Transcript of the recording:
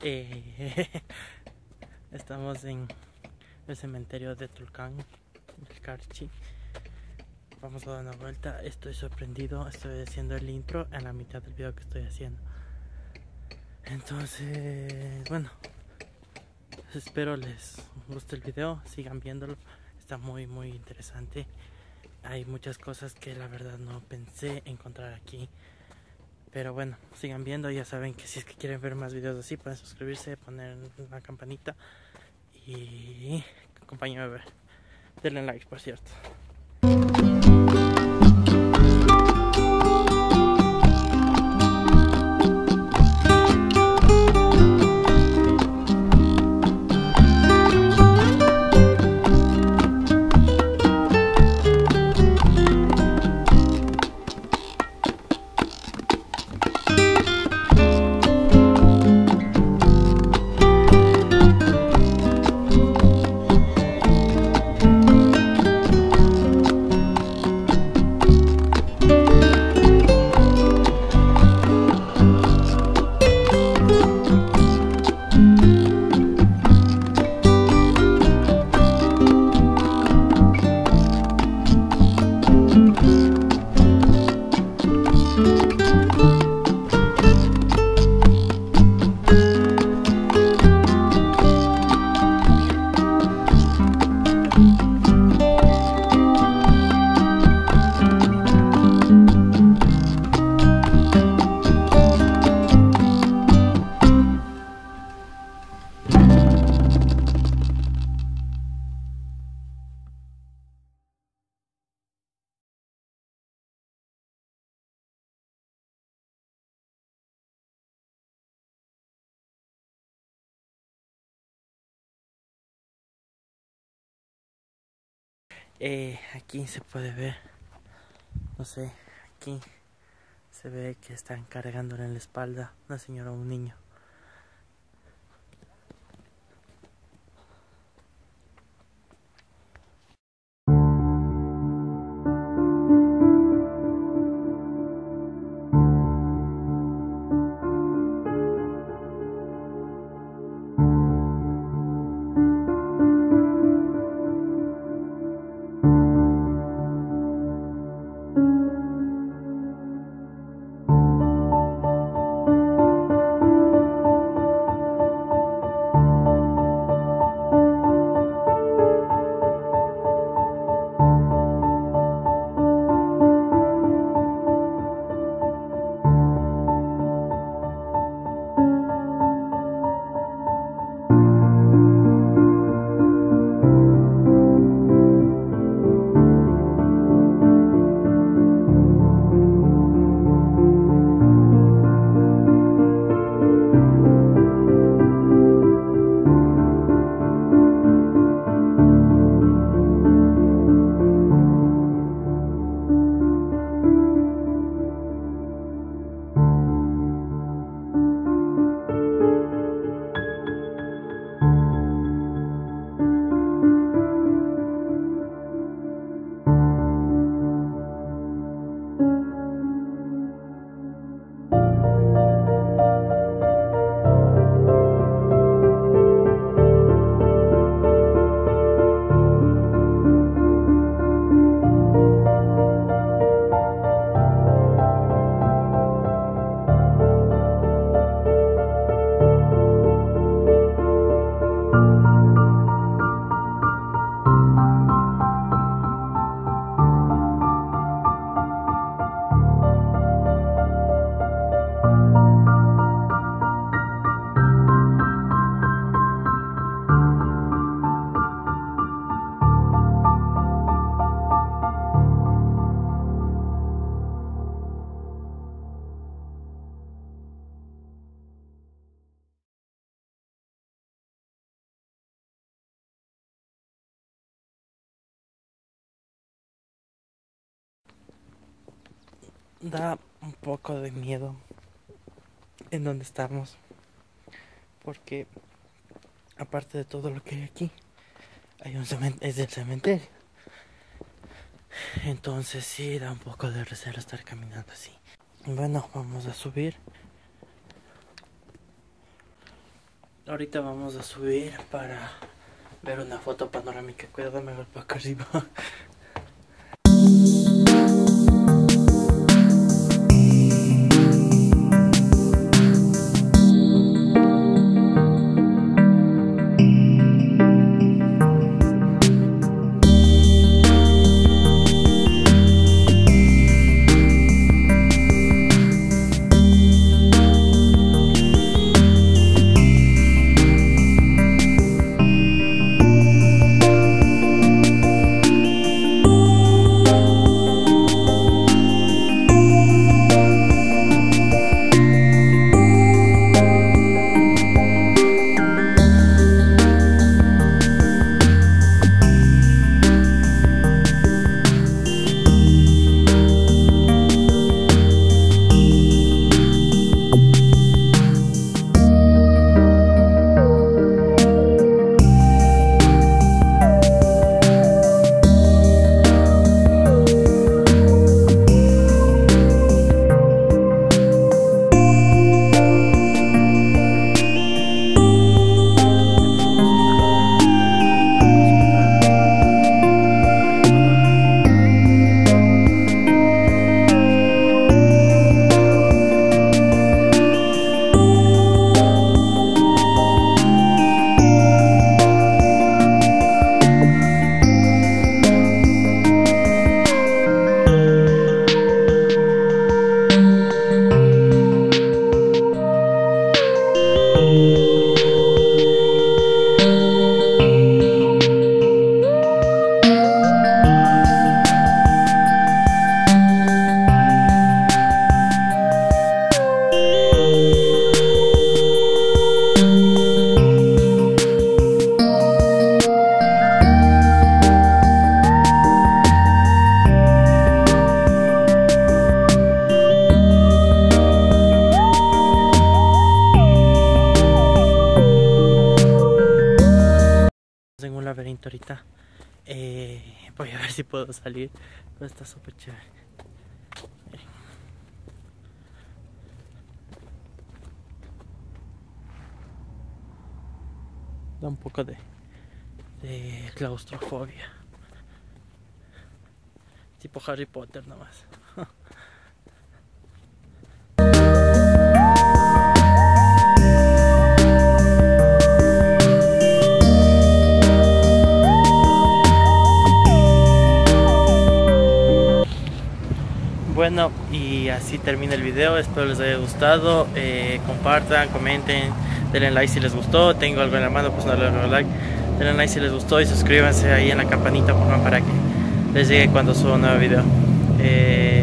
Eh, estamos en el cementerio de Tulcán, el Carchi. Vamos a dar una vuelta. Estoy sorprendido. Estoy haciendo el intro en la mitad del video que estoy haciendo. Entonces, bueno, espero les guste el video. Sigan viéndolo. Está muy, muy interesante. Hay muchas cosas que la verdad no pensé encontrar aquí. Pero bueno, sigan viendo, ya saben que si es que quieren ver más videos así, pueden suscribirse, poner la campanita y acompáñenme a ver. Denle like, por cierto. Eh, aquí se puede ver, no sé, aquí se ve que están cargándole en la espalda una señora o un niño. Da un poco de miedo en donde estamos. Porque aparte de todo lo que hay aquí, hay un es del cementerio. Entonces sí da un poco de recelo estar caminando así. Bueno, vamos a subir. Ahorita vamos a subir para ver una foto panorámica. Cuidado, me golpeo acá arriba. Eh, voy a ver si puedo salir. Pero está súper chévere. Da un poco de, de claustrofobia. Tipo Harry Potter nomás. Bueno, y así termina el video. Espero les haya gustado. Eh, compartan, comenten, denle like si les gustó. Tengo algo en la mano, pues no le like. Denle like si les gustó y suscríbanse ahí en la campanita por para que les llegue cuando suba un nuevo video. Eh,